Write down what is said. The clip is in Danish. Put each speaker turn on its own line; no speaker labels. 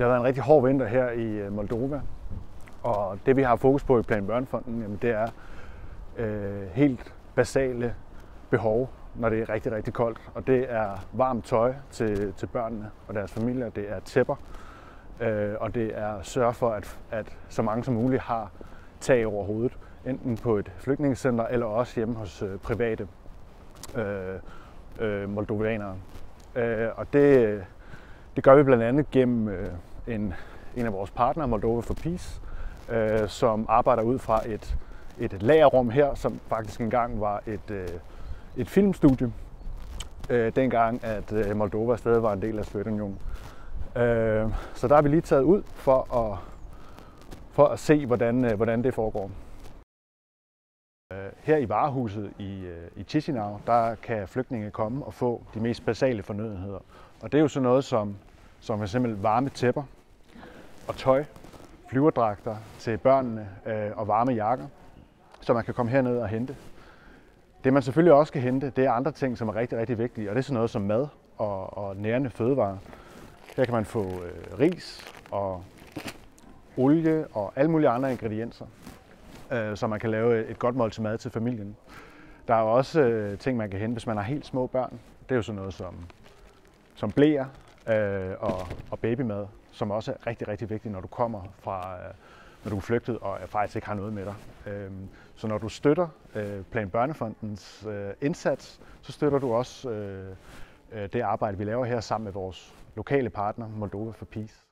Det har været en rigtig hård vinter her i øh, Moldova, og det vi har fokus på i Plan Børnefonden, jamen, det er øh, helt basale behov, når det er rigtig, rigtig koldt. Og det er varmt tøj til, til børnene og deres familier, det er tæpper, øh, og det er at sørge for, at, at så mange som muligt har tag over hovedet, enten på et flygtningecenter eller også hjemme hos øh, private øh, øh, moldovanere. Øh, og det, det gør vi blandt andet gennem øh, en, en af vores partnere, Moldova for Peace, øh, som arbejder ud fra et, et lagerrum her, som faktisk engang var et, øh, et filmstudie, øh, dengang at øh, Moldova stadig var en del af Sovjetunionen. Øh, så der er vi lige taget ud for at, for at se, hvordan, øh, hvordan det foregår. Øh, her i varehuset i, øh, i Chisinau, der kan flygtninge komme og få de mest basale fornødenheder. Og det er jo sådan noget som, som f.eks. varme tæpper og tøj, flyverdragter til børnene øh, og varme jakker, så man kan komme herned og hente. Det man selvfølgelig også kan hente, det er andre ting, som er rigtig, rigtig vigtige, og det er sådan noget som mad og, og nærende fødevarer. Her kan man få øh, ris og olie og alle mulige andre ingredienser øh, så man kan lave et godt måltid mad til familien. Der er jo også øh, ting, man kan hente, hvis man har helt små børn. Det er jo sådan noget som, som blæer øh, og, og babymad, som også er rigtig, rigtig vigtigt, når du kommer fra, øh, når du er flygtet og faktisk ikke har noget med dig. Øhm, så når du støtter øh, Plan Børnefondens øh, indsats, så støtter du også det arbejde, vi laver her sammen med vores lokale partner, Moldova for Peace.